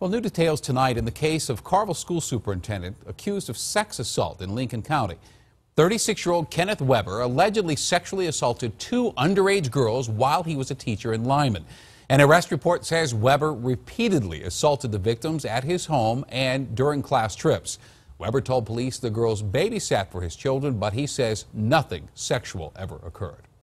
Well, new details tonight in the case of Karval school superintendent accused of sex assault in Lincoln County. 36 year old Kenneth Weber allegedly sexually assaulted two underage girls while he was a teacher in Limon. An arrest report says Weber repeatedly assaulted the victims at his home and during class trips. Weber told police the girls babysat for his children, but he says nothing sexual ever occurred.